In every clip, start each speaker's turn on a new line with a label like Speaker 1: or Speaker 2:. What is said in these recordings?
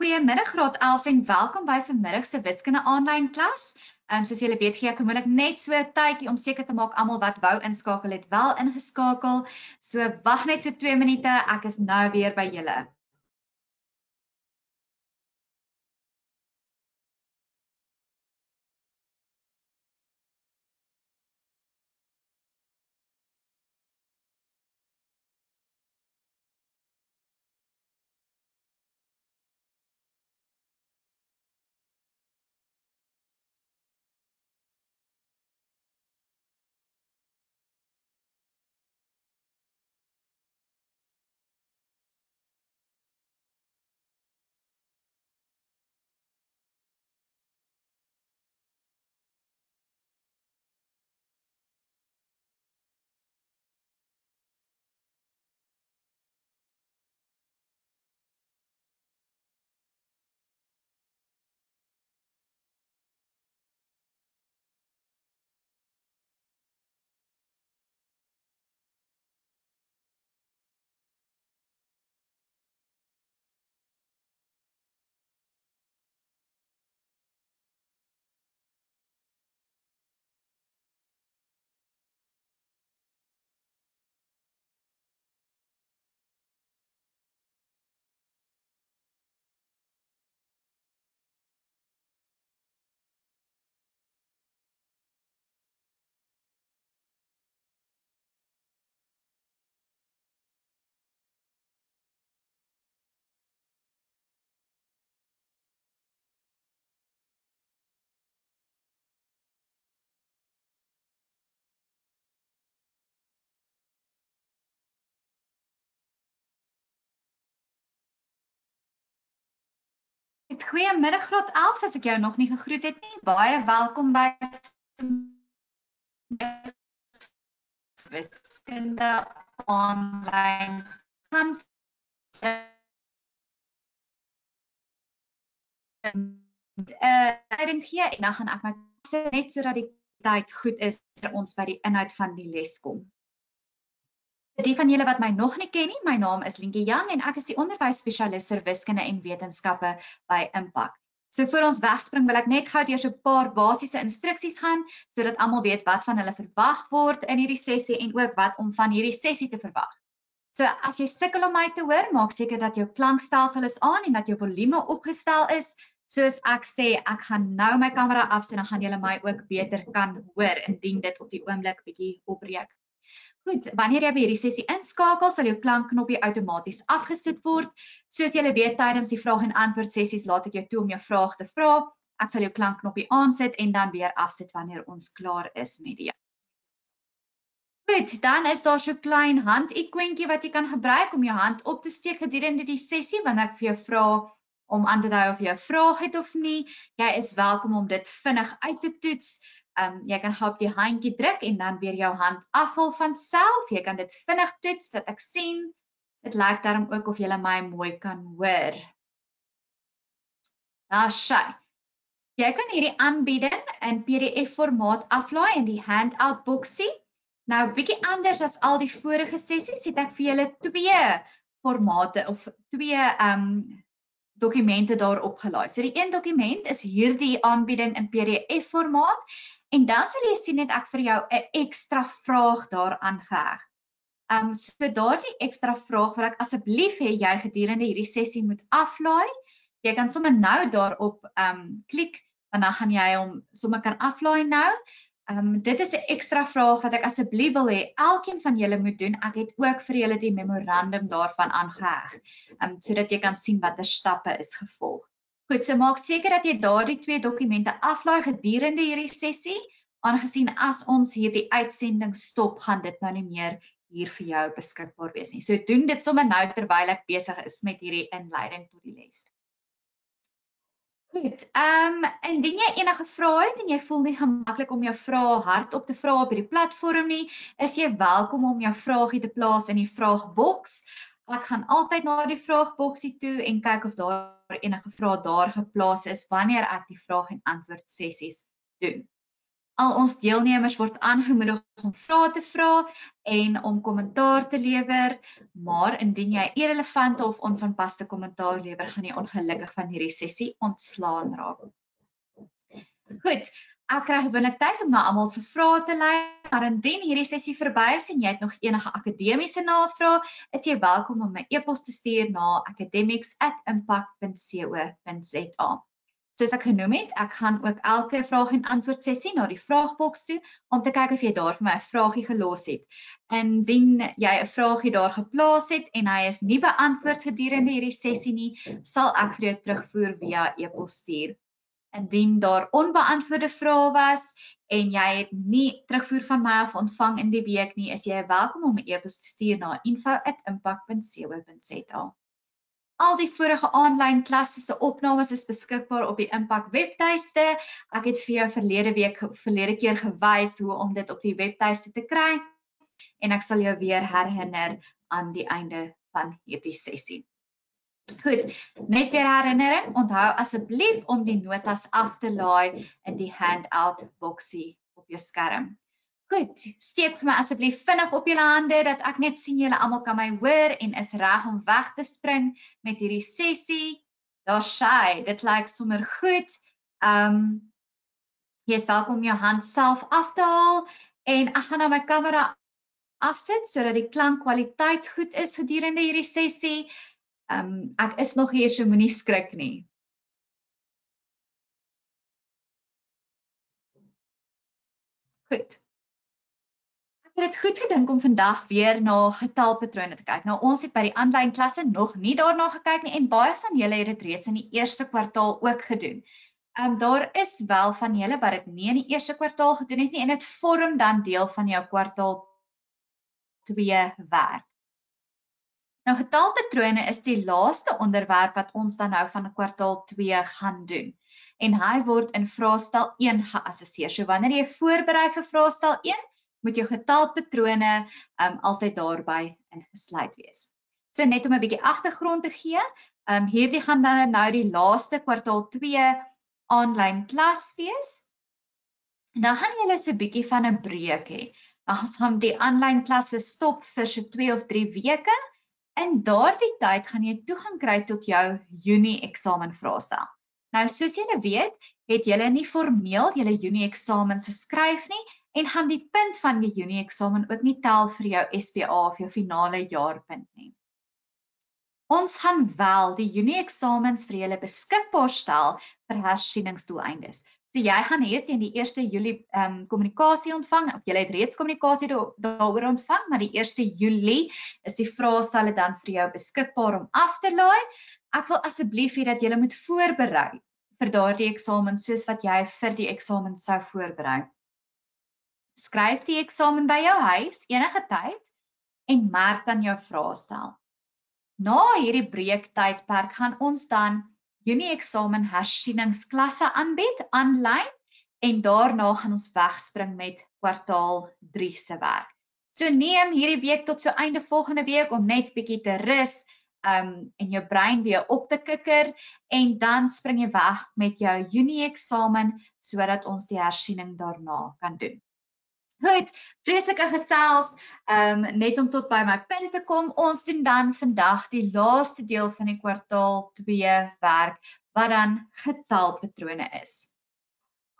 Speaker 1: Goeiemiddag graad 11 en welkom by vanmiddag se wiskunde aanlyn klas. Ehm um, soos julle weet gee ek gewoonlik net so 'n tydjie om seker te maak almal wat wou inskakel het wel ingeskakel. So wag net so 2 minute, ek is nou weer by julle. Goeiemiddag graad 11 as ek jou nog nie gegroet het nie. Baie welkom by wiskunde online. Kan eh leiding gee en dan gaan ek my sê net sodat die tyd goed is vir ons by die inhoud van die les kom. Die van julle wat my nog nie ken nie, my naam is Lientjie Jang en ek is die onderwysspesialis vir wiskunde en wetenskappe by Impak. So voor ons wegspring wil ek net gou deur so 'n paar basiese instruksies gaan sodat almal weet wat van hulle verwag word in hierdie sessie en ook wat om van hierdie sessie te verwag. So as jy sukkel om my te hoor, maak seker dat jou klankstelsel is aan en dat jou volume opgestel is. Soos ek sê, ek gaan nou my kamera afsit en dan gaan julle my ook beter kan hoor indien dit op die oomblik bietjie opbreek. Goed, wanneer jy by hierdie sessie inskakel, sal jou klankknopie outomaties afgesit word. Soos julle weet, tydens die vraag en antwoord sessies laat ek jou toe om jou vraag te vra. Ek sal jou klankknopie aansit en dan weer afsit wanneer ons klaar is met die Goed, dan is daar so 'n klein hand-ikoontjie wat jy kan gebruik om jou hand op te steek gedurende die sessie wanneer ek vir jou vra om aan te dui of jy 'n vraag het of nie. Jy is welkom om dit vinnig uit te toets um, jy kan op die handjie druk en dan weer jou hand afval van self. Jy kan dit vinnig toets dat ek sien. Dit lyk daarom ook of jy my mooi kan hoor. Nou sy. Jy kan hierdie aanbieding in PDF formaat aflaai in die handout boksie. Nou bietjie anders as al die vorige sessies, het ek vir julle twee formate of twee um dokumente daarop gelaai. So die een dokument is hierdie aanbieding in PDF formaat En dan sal jy sien net ek vir jou 'n ekstra vraag daaraan geheg. Um so daardie ekstra vraag wil ek asseblief hê jy gedurende hierdie sessie moet aflaai. Jy kan sommer nou daarop um klik en dan gaan jy hom sommer kan aflaai nou. Um dit is 'n ekstra vraag wat ek asseblief wil hê elkeen van julle moet doen. Ek het ook vir julle die memorandum daarvan aangeheg. Um sodat jy kan sien watter stappe is gevolg. Goed, so maak seker dat jy daardie twee dokumente aflaai gedurende hierdie sessie, aangesien as ons hierdie uitsending stop, gaan dit nou nie meer hier vir jou beskikbaar wees nie. So doen dit sommer nou terwyl ek besig is met hierdie inleiding tot die les. Goed. Ehm um, indien jy enige vrae het en jy voel nie gemaklik om jou vrae hardop te vra op hierdie platform nie, is jy welkom om jou vraagie te plaas in die vraagboks. Ek gaan altyd na die vraagboksie toe en kyk of daar enige vrae daar geplaas is wanneer ek die vraag en antwoord sessies doen. Al ons deelnemers word aangemoedig om vrae te vra en om kommentaar te lewer, maar indien jy irrelevante of onvanpaste kommentaar lewer, gaan jy ongelukkig van hierdie sessie ontslaan raak. Goed, ek kry gewoonlik tyd om na almal se vrae te luister, maar indien hierdie sessie verby is en jy het nog enige akademiese navrae, is jy welkom om 'n e-pos te stuur na academics@impact.co.za. Soos ek genoem het, ek gaan ook elke vraag en antwoord sessie na die vraagboks toe om te kyk of jy daar vir my 'n vraagie gelos het. Indien jy 'n vraagie daar geplaas het en hy is nie beantwoord gedurende hierdie sessie nie, sal ek vir jou terugvoer via e-pos stuur. Indien daar onbeantwoorde vrae was en jy het nie terugvoer van my af ontvang in die week nie, is jy welkom om 'n e-pos te stuur na info@impact.co.za. Al die vorige aanlyn klasse se opnames is beskikbaar op die Impak webtuiste. Ek het vir jou verlede week verlede keer gewys hoe om dit op die webtuiste te kry en ek sal jou weer herinner aan die einde van hierdie sessie. Goed, net weer herinnering, onthou asseblief om die notas af te laai in die handout boksie op jou skerm. Goed, steek vir my asseblief vinnig op julle hande dat ek net sien julle almal kan my hoor en is reg om weg te spring met hierdie sessie. Daar's sy, dit lyk sommer goed. Um jy is welkom om jou hand self af te haal en ek gaan nou my kamera afsit sodat die klankkwaliteit goed is gedurende hierdie sessie. Um ek is nog hier so moenie skrik nie. Goed het dit goed gedink om vandag weer na getalpatrone te kyk. Nou ons het by die aanlyn klasse nog nie daarna gekyk nie en baie van julle het dit reeds in die eerste kwartaal ook gedoen. Ehm um, daar is wel van julle wat dit nie in die eerste kwartaal gedoen het nie en dit vorm dan deel van jou kwartaal 2 werk. Nou getalpatrone is die laaste onderwerp wat ons dan nou van kwartaal 2 gaan doen. En hy word in vraestel 1 geassesseer. So wanneer jy voorberei vir vraestel 1, moet jou getalpatrone um altyd daarby ingesluit wees. So net om 'n bietjie agtergrond te gee, um hierdie gaan dan nou die laaste kwartaal 2 aanlyn klas wees. Dan gaan julle so 'n bietjie van 'n breek hê. Dan gaan die aanlyn klasse stop vir so 2 of 3 weke. In daardie tyd gaan jy toegang kry tot jou Junie eksamen vraestel. Nou soos julle weet, het julle nie formeel julle Junie eksamen geskryf nie en gaan die punt van die Junie eksamen ook nie tel vir jou SPA of jou finale jaarpunt nie. Ons gaan wel die Junie eksamens vir julle beskikbaar stel vir hersieningsdoeleindes. So jy gaan hier teen die 1 Julie ehm um, kommunikasie ontvang. Jy het reeds kommunikasie daaroor ontvang, maar die 1 Julie is die vraestelle dan vir jou beskikbaar om af te laai. Ek wil asseblief hê dat jy moet voorberei vir daardie eksamen soos wat jy vir die eksamen sou voorberei skryf die eksamen by jou huis enige tyd en merk dan jou vraestel. Na hierdie breektydperk gaan ons dan Junie eksamen hersieningsklasse aanbied aanlyn en daarna gaan ons wegspring met kwartaal 3 se werk. So neem hierdie week tot so einde volgende week om net bietjie te rus um en jou brein weer op te kikker en dan spring jy weg met jou Junie eksamen sodat ons die hersiening daarna kan doen. Goed, vreeslike gesels. Ehm um, net om tot by my punt te kom, ons doen dan vandag die laaste deel van die kwartaal 2 werk wat dan getalpatrone is.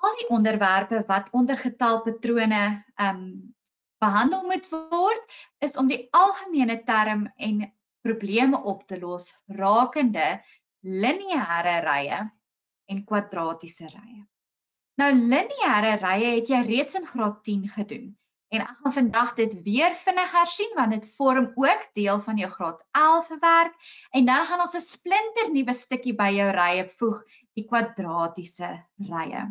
Speaker 1: Al die onderwerpe wat onder getalpatrone ehm um, behandel moet word, is om die algemene term en probleme op te los rakende lineêre rye en kwadratiese rye. Nou lineêre rye het jy reeds in graad 10 gedoen. En ek gaan vandag dit weer vinnig hersien want dit vorm ook deel van jou graad 11 werk en dan gaan ons 'n splinter nuwe stukkie by jou rye voeg, die kwadratiese rye.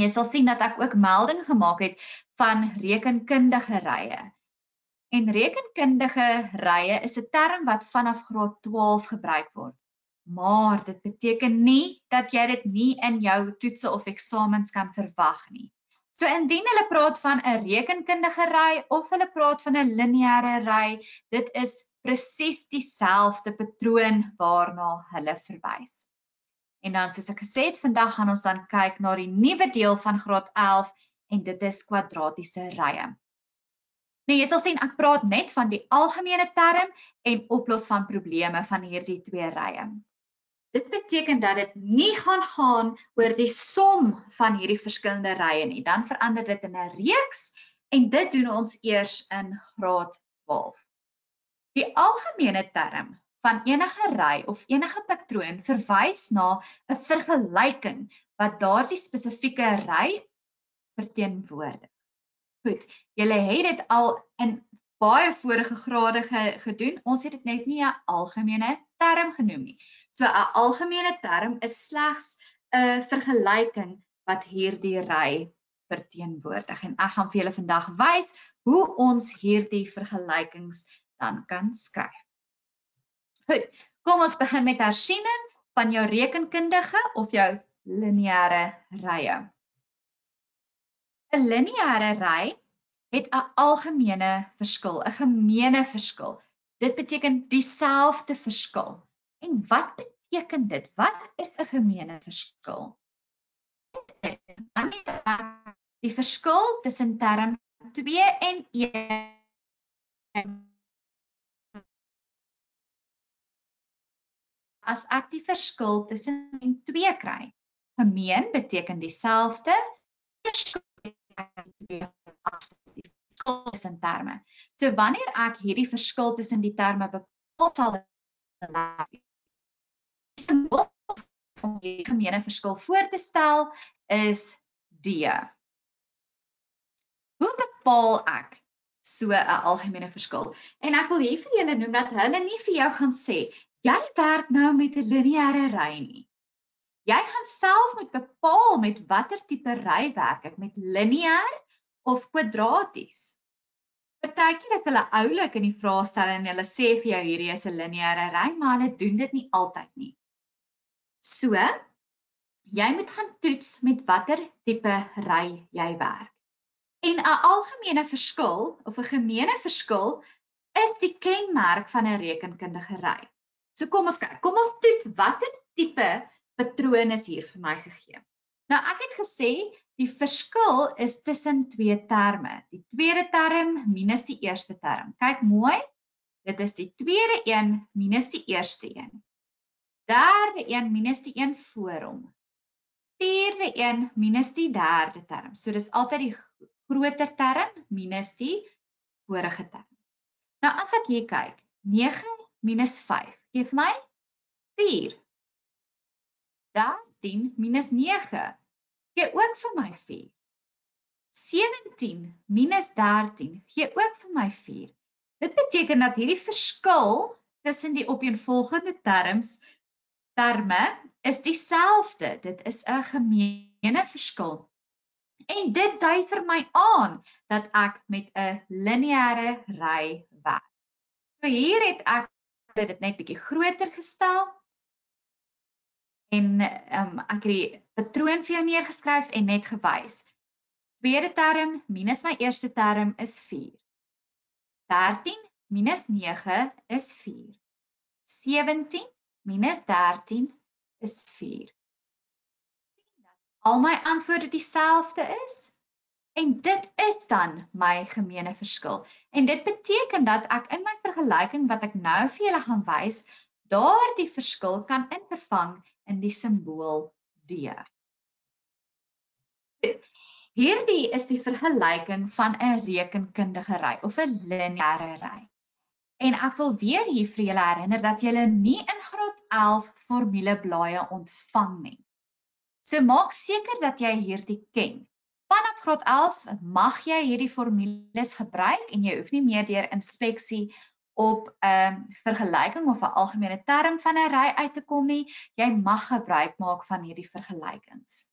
Speaker 1: Jy sal sien dat ek ook melding gemaak het van rekenkundige rye. En rekenkundige rye is 'n term wat vanaf graad 12 gebruik word maar dit beteken nie dat jy dit nie in jou toetse of eksamens kan verwag nie. So indien hulle praat van 'n rekenkundige ry of hulle praat van 'n lineêre ry, dit is presies dieselfde patroon waarna hulle verwys. En dan soos ek gesê het, vandag gaan ons dan kyk na die nuwe deel van graad 11 en dit is kwadratiese rye. Nou jy sal sien ek praat net van die algemene term en oplos van probleme van hierdie twee rye. Dit beteken dat dit nie gaan gaan oor die som van hierdie verskillende rye nie. Dan verander dit in 'n reeks en dit doen ons eers in graad 12. Die algemene term van enige ry of enige patroon verwys na 'n vergelyking wat daardie spesifieke ry verteenwoordig. Goed, julle het dit al in baie vorige grade ge, gedoen. Ons het dit net nie 'n algemene term genoem nie. So 'n algemene term is slegs 'n vergelyking wat hierdie ry verteenwoordig en ek gaan vir julle vandag wys hoe ons hierdie vergelykings dan kan skryf. Goed, kom ons begin met hersiening van jou rekenkundige of jou lineêre rye. 'n lineêre ry het 'n algemene verskil, 'n gemeene verskil. Dit beteken dieselfde verskil. En wat beteken dit? Wat is 'n gemeene verskil? Die verskil tussen term 2 en 1 As ek die verskil tussen 2 kry, gemeen beteken dieselfde, verskil tussen terme. So wanneer ek hierdie verskil tussen die terme bepaal sal om die gemeene verskil voor te stel is D. Hoe bepaal ek so 'n algemene verskil? En ek wil hier vir julle noem dat hulle nie vir jou gaan sê jy werk nou met 'n lineêre ry nie. Jy gaan self moet bepaal met watter tipe ry werk ek met lineêr of kwadraties. Partykeer is hulle oulik in die vraestelling en hulle sê vir jou hierdie is 'n lineêre ry, maar hulle doen dit nie altyd nie. So, jy moet gaan toets met watter tipe ry jy werk. En 'n algemene verskil of 'n gemeene verskil is die kenmerk van 'n rekenkundige ry. So kom ons kyk. Kom ons toets watter tipe patroon is hier vir my gegee. Nou ek het gesê die verskil is tussen twee terme. Die tweede term minus die eerste term. Kyk mooi. Dit is die tweede een minus die eerste een. Derde een minus die een voor hom. Vierde een minus die derde term. So dis altyd die groter term minus die vorige term. Nou as ek hier kyk, 9 minus 5 gee vir my 4. 13 minus 9 gee ook vir my 4. 17 minus 13 gee ook vir my 4. Dit beteken dat hierdie verskil tussen die opeenvolgende terms terme is dieselfde. Dit is 'n gemeene verskil. En dit dui vir my aan dat ek met 'n lineêre ry werk. So hier het ek dit net bietjie groter gestel en um, ek het die patroon vir jou neergeskryf en net gewys. Tweede term minus my eerste term is 4. 13 minus 9 is 4. 17 minus 13 is 4. Al my antwoorde dieselfde is en dit is dan my gemeene verskil. En dit beteken dat ek in my vergelyking wat ek nou vir julle gaan wys, daardie verskil kan invervang in die simbool D. Hierdie is die vergelyking van 'n rekenkundige ry of 'n lineêre ry. En ek wil weer hier vir julle herinner dat julle nie in graad 11 formuleblaaie ontvang nie. So maak seker dat jy hierdie ken. Vanaf graad 11 mag jy hierdie formules gebruik en jy hoef nie meer deur inspeksie op 'n um, vergelyking of 'n algemene term van 'n ry uit te kom nie, jy mag gebruik maak van hierdie vergelykings.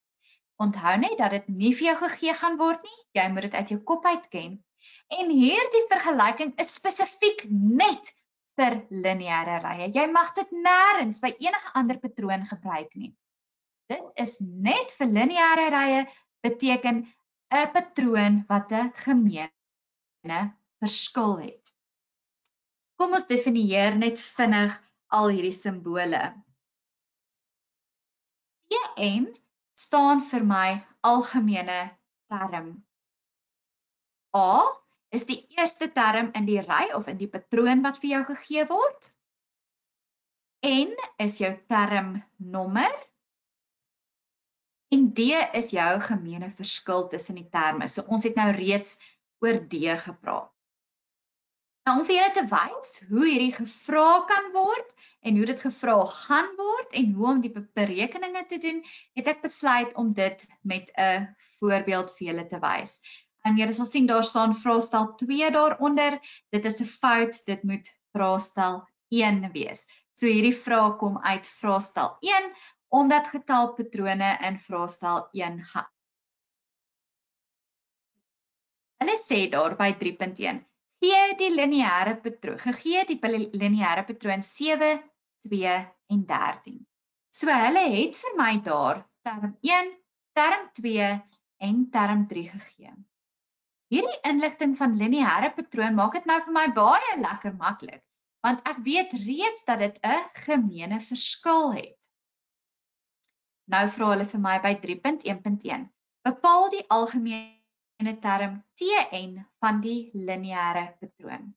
Speaker 1: Onthou net dat dit nie vir jou gegee gaan word nie, jy moet dit uit jou kop uit ken. En hierdie vergelyking is spesifiek net vir lineêre rye. Jy mag dit nêrens by enige ander patroon gebruik nie. Dit is net vir lineêre rye beteken 'n patroon wat 'n gemeene verskil het. Kom ons definieer net vinnig al hierdie simbole. EN staan vir my algemene term. A is die eerste term in die ry of in die patroon wat vir jou gegee word. N is jou termnommer. En D is jou gemeene verskil tussen die terme. So ons het nou reeds oor D gepraat. Nou om vir julle te wys hoe hierdie gevra kan word en hoe dit gevra gaan word en hoe om die berekeninge te doen, het ek besluit om dit met 'n voorbeeld vir julle te wys. En julle sal sien daar staan vraestel 2 daaronder. Dit is 'n fout. Dit moet vraestel 1 wees. So hierdie vraag kom uit vraestel 1 omdat getalpatrone in vraestel 1 gaan. Hulle sê daar by 3.1 gee die lineêre patroon, gegee die lineêre patroon 7, 2 en 13. So hulle het vir my daar term 1, term 2 en term 3 gegee. Hierdie inligting van lineêre patroon maak dit nou vir my baie lekker maklik, want ek weet reeds dat dit 'n gemeene verskil het. Nou vra hulle vir my by 3.1.1. Bepaal die algemene in 'n term Tn van die lineêre patroon.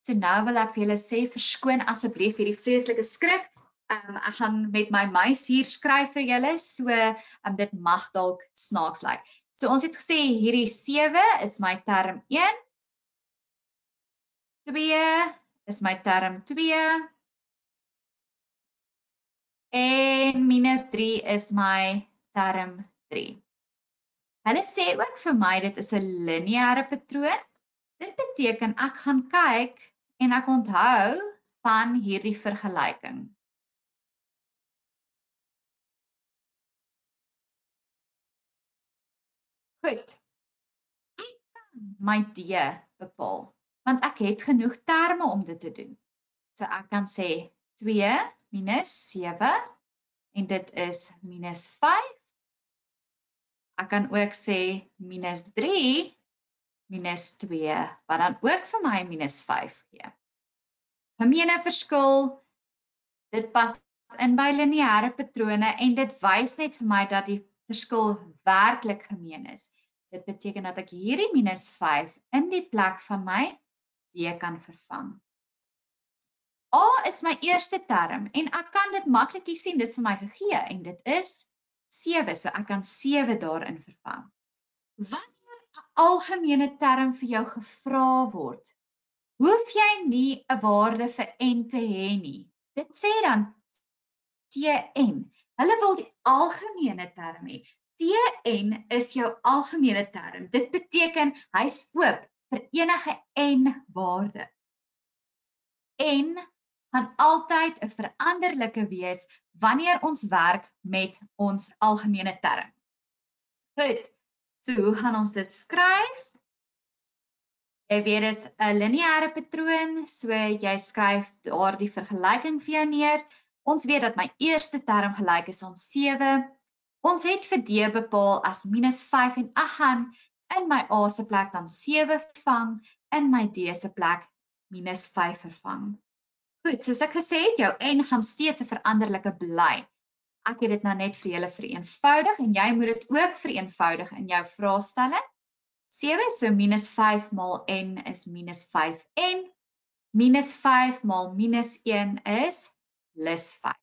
Speaker 1: So nou wil ek vir julle sê verskoon asseblief hierdie vreeslike skrif. Um, ek gaan met my muis hier skryf vir julle, so um, dit mag dalk snaaks lyk. So ons het gesê hierdie 7 is my term 1. 2 is my term 2. En minus 3 is my term 3. Hulle sê ook vir my dit is 'n lineêre patroon. Dit beteken ek gaan kyk en ek onthou van hierdie vergelyking. Goed. Ek kan my D bepaal want ek het genoeg terme om dit te doen. So ek kan sê 2 minus 7 en dit is minus 5 Ek kan ook sê minus 3 minus 2 wat dan ook vir my minus 5 gee. Gemeene verskil dit pas in by lineêre patrone en dit wys net vir my dat die verskil werklik gemeen is. Dit beteken dat ek hierdie minus 5 in die plek van my b kan vervang. A is my eerste term en ek kan dit maklikie sien dis vir my gegee en dit is 7, so ek kan 7 daarin vervang. Wanneer 'n algemene term vir jou gevra word, hoef jy nie 'n waarde vir n te hê nie. Dit sê dan Tn. Hulle wil die algemene term hê. Tn is jou algemene term. Dit beteken hy's oop vir enige n waarde. n gaan altyd 'n veranderlike wees wanneer ons werk met ons algemene term. Goed. So hoe gaan ons dit skryf? Jy weet is 'n lineêre patroon, so jy skryf daardie vergelyking vir jou neer. Ons weet dat my eerste term gelyk is aan 7. Ons het vir D bepaal as -5 en ek gaan in my A se plek dan 7 vervang, in my D se plek -5 vervang. Goed, soos ek gesê het, jou n gaan steeds 'n veranderlike bly. Ek het dit nou net vir julle vereenvoudig en jy moet dit ook vereenvoudig in jou vraestelling. 7 so minus 5 maal n is minus 5n. Minus 5 maal minus 1 is plus 5.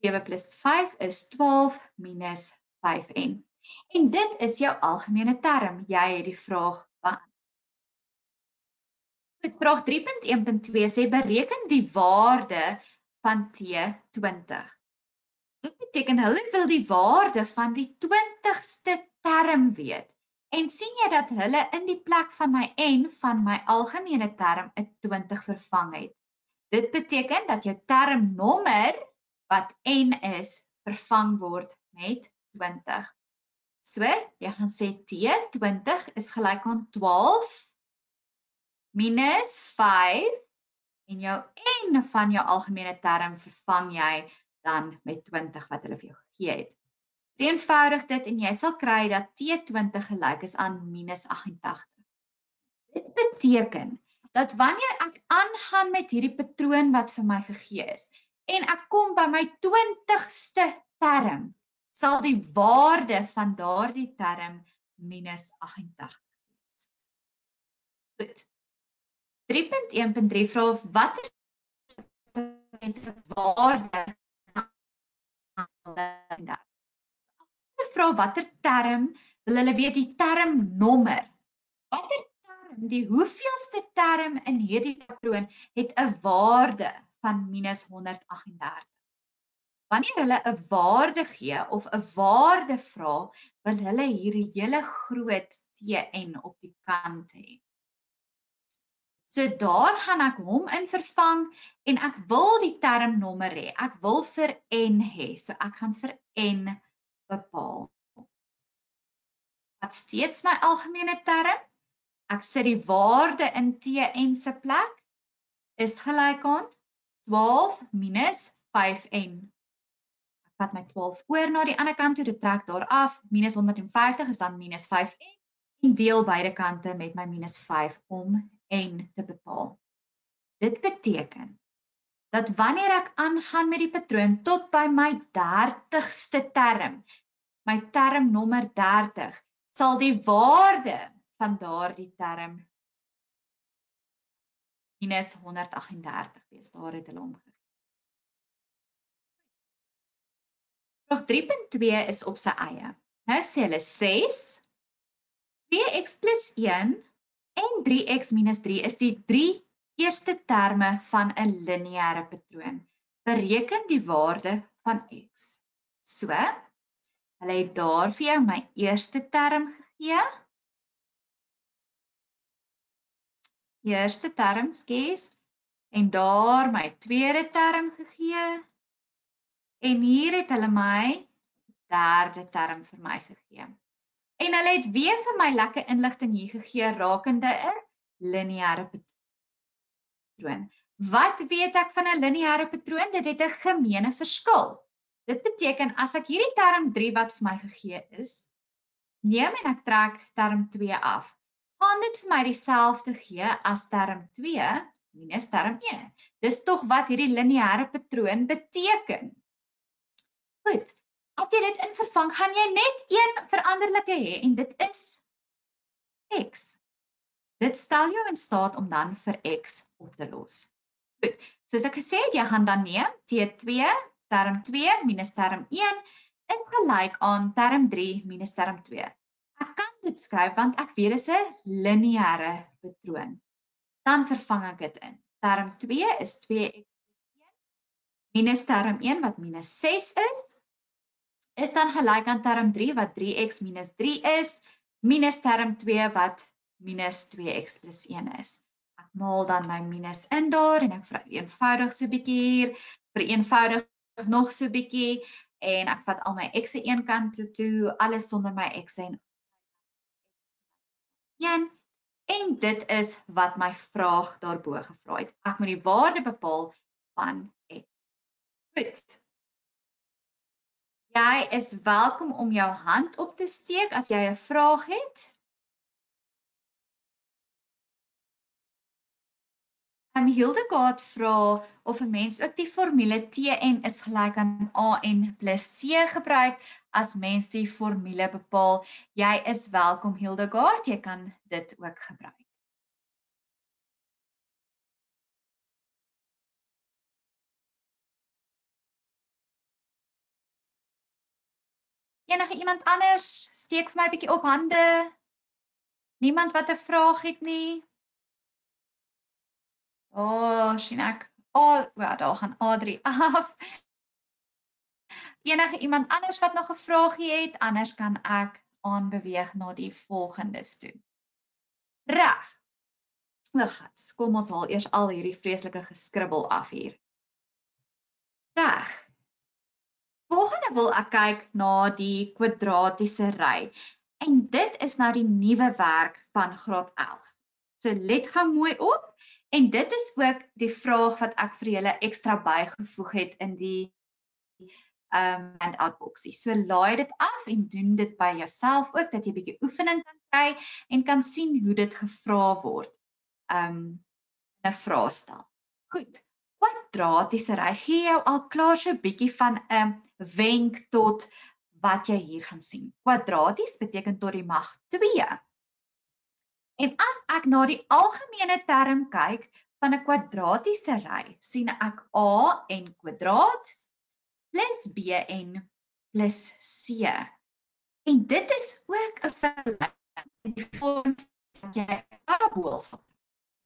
Speaker 1: 7 plus 5 is 12 minus 5n. En dit is jou algemene term. Jy het die vraag. Met vraag 3.1.2 sê bereken die waarde van T20. Dit beteken hulle wil die waarde van die 20ste term weet. En sien jy dat hulle in die plek van my n van my algemene term 'n 20 vervang het. Dit beteken dat jou termnommer wat n is vervang word met 20. So, jy gaan sê T20 is gelyk aan 12 minus 5 en jou n van jou algemene term vervang jy dan met 20 wat hulle vir jou gegee het. Vereenvoudig dit en jy sal kry dat T20 gelyk is aan minus 88. Dit beteken dat wanneer ek aangaan met hierdie patroon wat vir my gegee is en ek kom by my 20ste term, sal die waarde van daardie term minus 88 wees. Goed. 3.1.3 vra watter waarde vra watter term wil hulle weet die term nommer. Watter term, die hoeveelste term in hierdie patroon het 'n waarde van minus 138. Wanneer hulle 'n waarde gee of 'n waarde vra, wil hulle hierdie hele groot TN op die kant hê. So daar gaan ek hom in vervang en ek wil die term nommer hê. Ek wil vir n hê. So ek gaan vir n bepaal wat steeds my algemene term. Ek sit die waarde in Tn se plek is gelyk aan 12 minus 5n. Ek vat my 12 oor na die ander kant toe, dit trek daar af. Minus 150 is dan minus 5n en deel beide kante met my minus 5 om n te bepaal. Dit beteken dat wanneer ek aangaan met die patroon tot by my 30ste term, my term nommer 30, sal die waarde van daardie term minus 138 wees. Daar het hulle omgegee. Vraag 3.2 is op sy eie. Nou sê hulle 6 2x plus 1 en 3x minus 3 is die drie eerste terme van 'n lineêre patroon. Bereken die waarde van x. So, Hulle het daar vir jou my eerste term gegee. Eerste term, skus. En daar my tweede term gegee. En hier het hulle my derde term vir my gegee. En hulle het weer vir my lekker inligting hier gegee rakende 'n lineêre patroon. Wat weet ek van 'n lineêre patroon? Dit het 'n gemeene verskil. Dit beteken as ek hierdie term 3 wat vir my gegee is, neem en ek trek term 2 af, gaan dit vir my dieselfde gee as term 2 minus term 1. Dis tog wat hierdie lineêre patroon beteken. Goed. As jy dit invervang, gaan jy net een veranderlike hê en dit is x. Dit stel jou in staat om dan vir x op te los. Goed. Soos ek gesê het, jy gaan dan neem T2 term 2 minus term 1 is gelyk aan term 3 minus term 2. Ek kan dit skryf want ek weet dit is 'n lineêre patroon. Dan vervang ek dit in. Term 2 is 2x 1 minus term 1 wat minus 6 is is dan gelyk aan term 3 wat 3x minus 3 is minus term 2 wat minus 2x plus 1 is. Ek maal dan my minus in daar en ek vereenvoudig so bietjie hier. Vereenvoudig nog so bietjie en ek vat al my x'e een kant toe toe, alles sonder my x'e en een en dit is wat my vraag daarbo gevra het. Ek moet die waarde bepaal van x. Goed. Jy is welkom om jou hand op te steek as jy 'n vraag het. Um Hildegard vra of 'n mens ook die formule Tn is gelyk aan An plus C gebruik as mens die formule bepaal. Jy is welkom Hildegard, jy kan dit ook gebruik. Enige iemand anders steek vir my 'n bietjie op hande. Niemand wat 'n vraag het nie. O, oh, sien ek. O, oh, ja, daar gaan Adri af. Enige iemand anders wat nog 'n vraagie het, anders kan ek aanbeweeg na die volgendes toe. Reg. Nogas, kom ons haal eers al hierdie vreeslike geskribbel af hier. Reg. Volgende wil ek kyk na die kwadratiese ry. En dit is nou die nuwe werk van graad 11. So let gou mooi op En dit is ook die vraag wat ek vir julle ekstra bygevoeg het in die um handout boksie. So laai dit af en doen dit by jouself ook dat jy bietjie oefening kan kry en kan sien hoe dit gevra word um in 'n vraestel. Goed. Kwadratiese ry gee jou al klaar so 'n bietjie van 'n wenk tot wat jy hier gaan sien. Kwadraties beteken tot die mag 2. En as ek na die algemene term kyk van 'n kwadratiese ry, sien ek a en kwadraat plus bn plus c. En dit is ook 'n vergelyking in die vorm van jy parabool sal.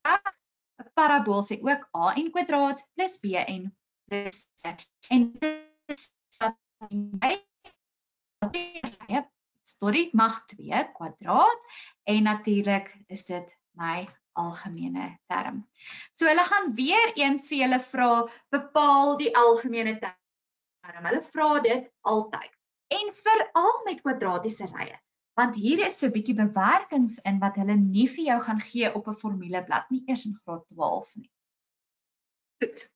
Speaker 1: 'n Parabool sê ook a en kwadraat plus bn plus c. En dit is tot die mag 2 kwadraat en natuurlik is dit my algemene term. So hulle gaan weer eens vir julle vra bepaal die algemene term. Hulle vra dit altyd. En veral met kwadratiese rye, want hier is so 'n bietjie bewerkings in wat hulle nie vir jou gaan gee op 'n formuleblad nie eers in graad 12 nie. Goed.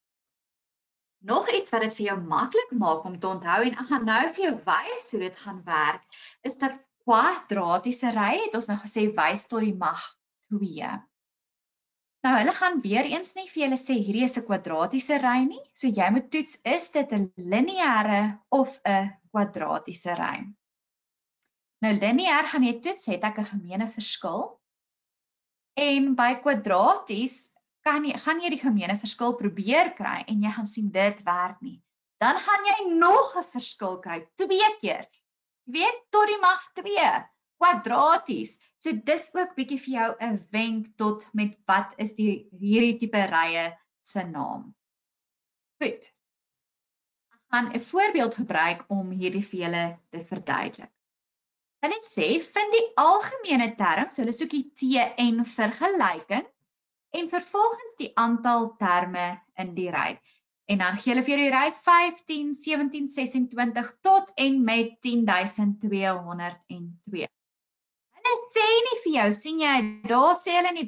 Speaker 1: Nog iets wat dit vir jou maklik maak om te onthou en ek gaan nou vir jou wys hoe dit gaan werk, is dat kwadratiese ry het ons nou gesê wys tot die mag 2. Nou hulle gaan weer eens nie vir julle sê hierdie is 'n kwadratiese ry nie, so jy moet toets is dit 'n lineêre of 'n kwadratiese ry. Nou lineêr gaan jy toets het ek 'n gemeene verskil. En by kwadraties kan jy gaan jy die gemeene verskil probeer kry en jy gaan sien dit werk nie. Dan gaan jy nog 'n verskil kry twee keer. Jy weet tot die mag 2 kwadraties. So dis ook bietjie vir jou 'n wenk tot met wat is die hierdie tipe rye se naam. Goed. Ek gaan 'n voorbeeld gebruik om hierdie vir julle te verduidelik. Hulle sê vind die algemene term, so hulle soek die TN vergelyking en vervolgens die aantal terme in die ry. En dan gee hulle vir jou die ry 15, 17, 26 tot en met 10202. Hulle sê nie vir jou, sien jy, daar sê hulle nie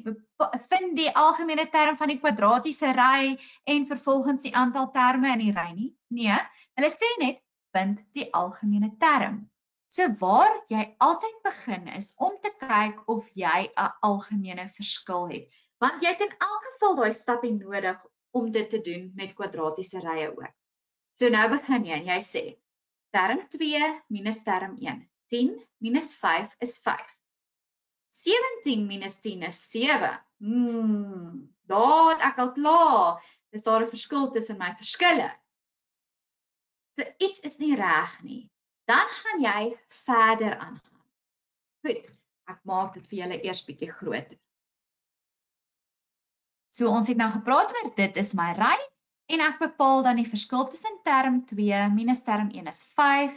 Speaker 1: vind die algemene term van die kwadratiese ry en vervolgens die aantal terme in die ry nie. Nee, hulle sê net vind die algemene term. So waar jy altyd begin is om te kyk of jy 'n algemene verskil het want jy het in elk geval daai stappie nodig om dit te doen met kwadratiese rye ook. So nou begin jy en jy sê term 2 minus term 1. 10 minus 5 is 5. 17 minus 10 is 7. Hmm, daar ek al klaar. Dis daar 'n verskil tussen my verskille. So iets is nie reg nie. Dan gaan jy verder aangaan. Goed, ek maak dit vir julle eers bietjie groter. So ons het nou gepraat oor dit is my ry en ek bepaal dan die verskil tussen term 2 minus term 1 is 5,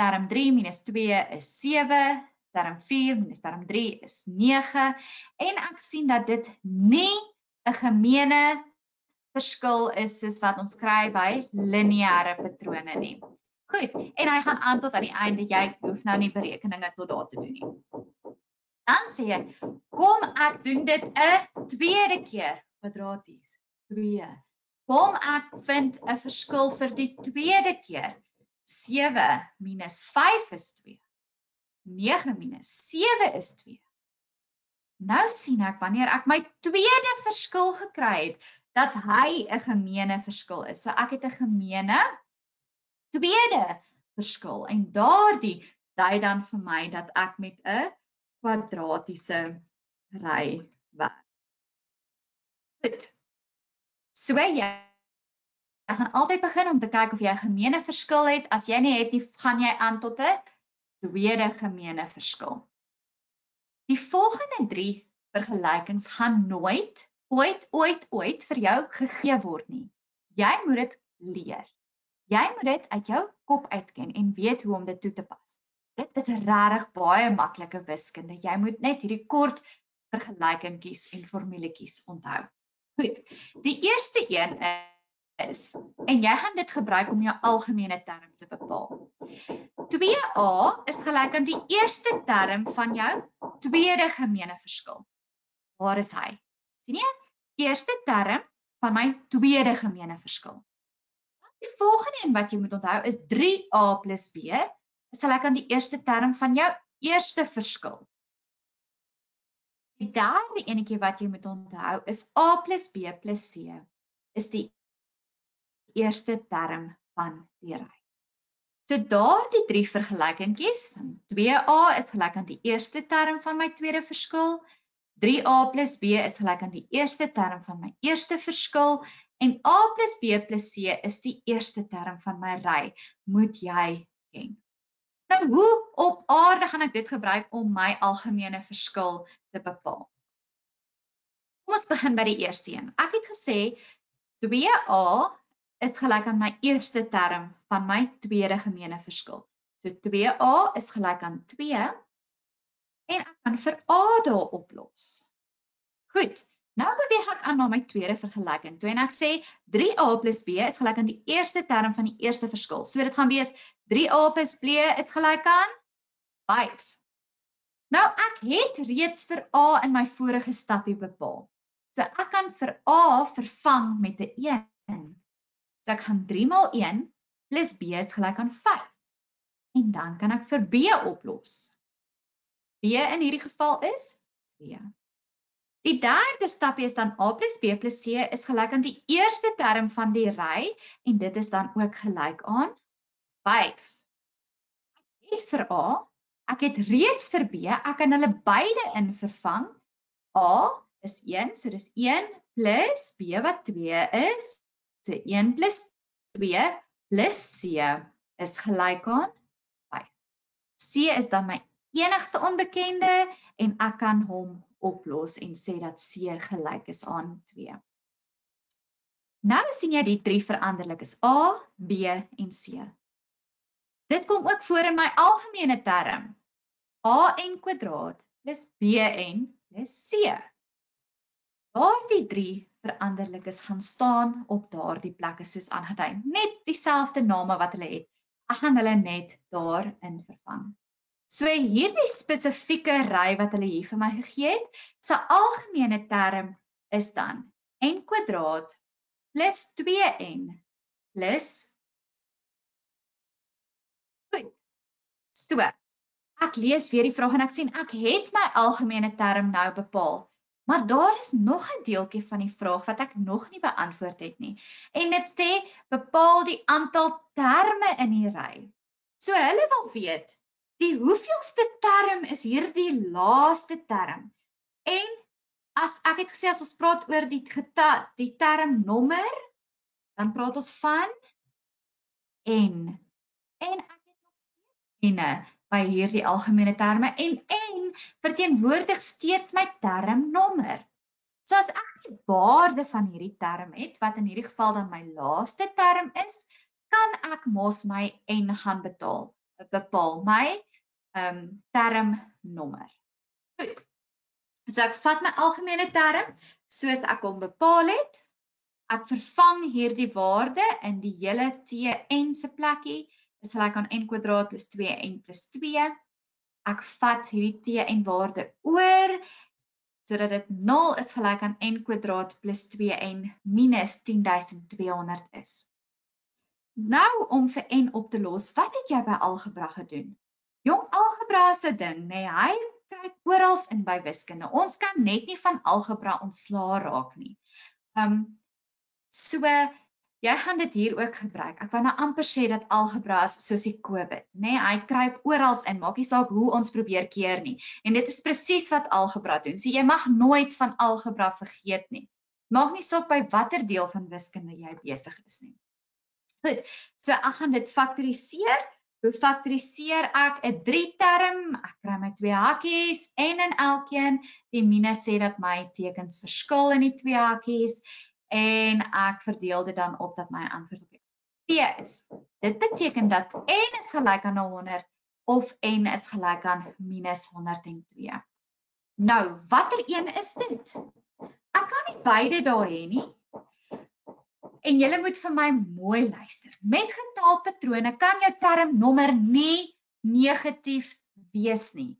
Speaker 1: term 3 minus 2 is 7, term 4 minus term 3 is 9 en ek sien dat dit nie 'n gemeene verskil is soos wat ons kry by lineêre patrone nie. Goed, en hy gaan aan tot aan die einde jy hoef nou nie berekeninge tot daar te doen nie. Dan sê hy, kom ek doen dit 'n tweede keer kwadraties. 2. Kom ek vind 'n verskil vir die tweede keer. 7 minus 5 is 2. 9 minus 7 is 2. Nou sien ek wanneer ek my tweede verskil gekry het dat hy 'n gemeene verskil is. So ek het 'n gemeene tweede verskil en daardie dui dan vir my dat ek met 'n kwadratiese ry werk. Goed. So jy jy gaan altyd begin om te kyk of jy 'n gemeene verskil het. As jy nie het nie, gaan jy aan tot 'n tweede gemeene verskil. Die volgende 3 vergelykings gaan nooit ooit ooit ooit vir jou gegee word nie. Jy moet dit leer. Jy moet dit uit jou kop uitken en weet hoe om dit toe te pas. Dit is regtig baie maklike wiskunde. Jy moet net hierdie kort vergelykingkies en formuletjies onthou. Goed. Die eerste een is en jy gaan dit gebruik om jou algemene term te bepaal. 2a is gelyk aan die eerste term van jou tweede gemeene verskil. Waar is hy? sien jy? Eerste term van my tweede gemeene verskil. Die volgende een wat jy moet onthou is 3a + b sal ek aan die eerste term van jou eerste verskil. Die derde enetjie wat jy moet onthou is a b c is die eerste term van die ry. So daardie drie vergelykingkies van 2a is gelyk aan die eerste term van my tweede verskil, 3a plus b is gelyk aan die eerste term van my eerste verskil en a b c is die eerste term van my ry, moet jy ken. Nou hoe op aarde gaan ek dit gebruik om my algemene verskil te bepaal? Kom ons begin by die eerste een. Ek het gesê 2a is gelyk aan my eerste term van my tweede gemeene verskil. So 2a is gelyk aan 2 en ek kan vir a daar oplos. Goed. Nou beweeg ek aan na my tweede vergelyking. Toe en ek sê 3a plus b is gelyk aan die eerste term van die eerste verskil. So dit gaan wees 3a plus b is gelyk aan 5. Nou ek het reeds vir a in my vorige stapie bepaal. So ek kan vir a vervang met 'n 1. So ek gaan 3 maal 1 plus b is gelyk aan 5. En dan kan ek vir b oplos. b in hierdie geval is 2. Die derde stapie is dan a plus b plus c is gelyk aan die eerste term van die ry en dit is dan ook gelyk aan 5. Ek het vir a, ek het reeds vir b, ek kan hulle beide in vervang. a is 1, so dis 1 plus b wat 2 is So 1 plus 2 plus c is gelyk aan 5. c is dan my enigste onbekende en ek kan hom oplos en sê dat c gelyk is aan 2. Nou sien jy die drie veranderlikes a, b en c. Dit kom ook voor in my algemene term. a(n) plus b(n) plus c. Daardie 3 veranderlikes gaan staan op daardie plekke soos aangedui. Net dieselfde name wat hulle het. Ek gaan hulle net daarin vervang. So hierdie spesifieke ry wat hulle hier vir my gegee het, se algemene term is dan n kwadraat plus 2n plus Goed. So, ek lees weer die vraag en ek sien ek het my algemene term nou bepaal. Maar daar is nog 'n deeltjie van die vraag wat ek nog nie beantwoord het nie. En dit sê bepaal die aantal terme in die ry. So hulle wil weet, die hoeveelste term is hierdie laaste term? En as ek het gesê as ons praat oor die getal, die term nommer, dan praat ons van en en ek het nog steeds ene by hierdie algemene terme en en verteenwoordig steeds my termnommer. So as ek die waarde van hierdie term het wat in hierdie geval dan my laaste term is, kan ek mos my n gaan betaal, bepaal my um, termnommer. Goed. So ek vat my algemene term soos ek hom bepaal het. Ek vervang hierdie waarde in die hele Tn se plekkie is gelyk aan n kwadraat plus 2n plus 2 ek vat hierdie t en waarde oor sodat dit 0 is gelyk aan n kwadraat plus 2n minus 10200 is. Nou om vir n op te los, wat het jy by algebra gedoen? Jong algebra is 'n ding, nê? Nee, hy kruip oral in by wiskunde. Ons kan net nie van algebra ontslaa raak nie. Ehm um, so Jy gaan dit hier ook gebruik. Ek wou nou amper sê dat algebra is soos die COVID, nê? Nee, hy kruip oral in, maak nie saak hoe ons probeer keer nie. En dit is presies wat algebra doen. So jy mag nooit van algebra vergeet nie. Maak nie saak by watter deel van wiskunde jy besig is nie. Goed. So ek gaan dit faktoriseer. Hoe faktoriseer ek 'n 3 term? Ek kry my twee hakkies en in elkeen die minus sê dat my tekens verskil in die twee hakkies en ek verdeel dit dan op dat my antwoord op P is. Dit beteken dat n is gelyk aan 100 of n is gelyk aan minus 102. Nou, watter een is dit? Ek kan nie beide daar hê nie. En julle moet vir my mooi luister. Met getalpatrone kan jou termnommer nie negatief wees nie.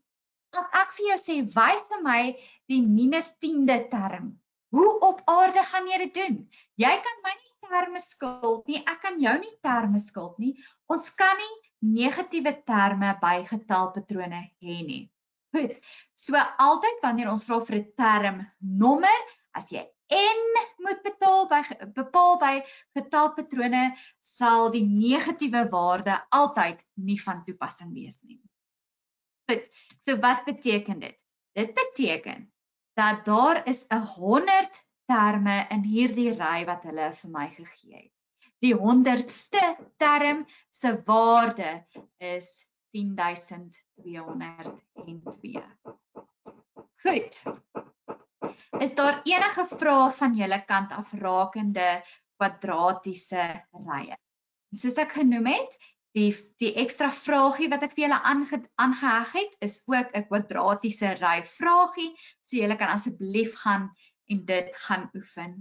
Speaker 1: As ek vir jou sê wys vir my die minus 10de term, Hoe op aarde gaan jy dit doen? Jy kan my nie terme skuld nie. Ek kan jou nie terme skuld nie. Ons kan nie negatiewe terme by getalpatrone hê nie. Goed. So altyd wanneer ons vra vir 'n term nommer, as jy n moet betaal by bepaal by getalpatrone, sal die negatiewe waarde altyd nie van toepassing wees nie. Goed. So wat beteken dit? Dit beteken dat daar is 'n 100 terme in hierdie ry wat hulle vir my gegee het. Die 100ste term se waarde is 10202. Goed. Is daar enige vrae van julle kant af rakende kwadratiese rye? Soos ek genoem het, die die ekstra vragie wat ek vir julle aangeheg het is ook 'n kwadratiese ry vragie so julle kan asseblief gaan en dit gaan oefen.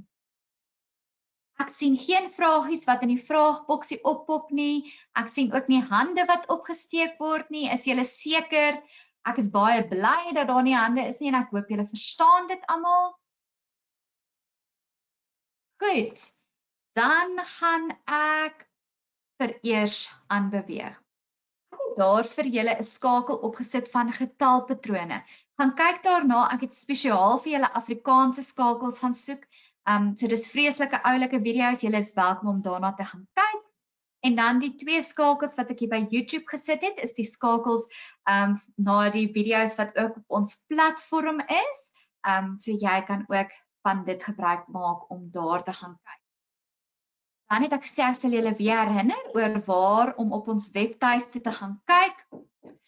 Speaker 1: Ek sien geen vragies wat in die vraagboksie oppop nie. Ek sien ook nie hande wat opgesteek word nie. Is julle seker? Ek is baie bly dat daar nie hande is nie en ek hoop julle verstaan dit almal. Goed. Dan gaan ek vereers aanbeweeg. Ek het daar vir julle 'n skakel opgesit van getalpatrone. Gaan kyk daarna, ek het spesiaal vir julle Afrikaanse skakels gaan soek. Um so dis vreeslike oulike video's. Julle is welkom om daarna te gaan kyk. En dan die twee skakels wat ek hier by YouTube gesit het, is die skakels um na die video's wat ook op ons platform is. Um so jy kan ook van dit gebruik maak om daar te gaan kyk. Dan het ek gesê ek sal julle weer herinner oor waar om op ons webtuiste te gaan kyk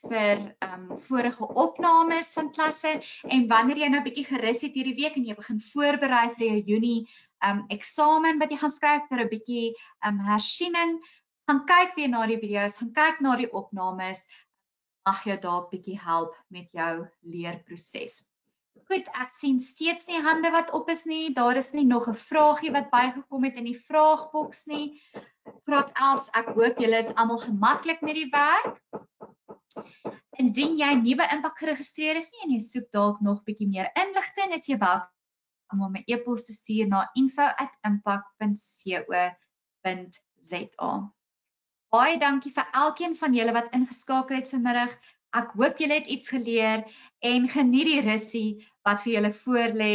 Speaker 1: vir ehm um, vorige opnames van klasse en wanneer jy nou bietjie gerus het hierdie week en jy begin voorberei vir jou Junie ehm um, eksamen wat jy gaan skryf vir 'n bietjie ehm um, hersiening, gaan kyk weer na die video's, gaan kyk na die opnames mag jou daar bietjie help met jou leerproses. Goed, ek sien steeds nie hande wat op is nie. Daar is nie nog 'n vragie wat bygekom het in die vraagboks nie. Graad 11, ek hoop julle is almal gemaklik met die werk. Indien jy nie by Impak geregistreer is nie en jy soek dalk nog bietjie meer inligting, is jy welkom om 'n e-pos te stuur na info@impak.co.za. Baie dankie vir elkeen van julle wat ingeskakel het vanmiddag. Ek hoop julle het iets geleer en geniet die rusie wat vir julle voorlê.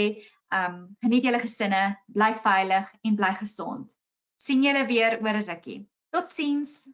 Speaker 1: Um geniet julle gesinne, bly veilig en bly gesond. sien julle weer oor 'n rukkie. Totsiens.